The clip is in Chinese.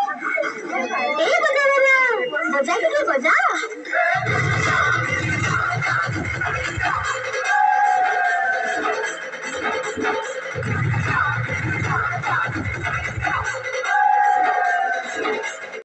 ए बजा बाबा बजा के रे बजा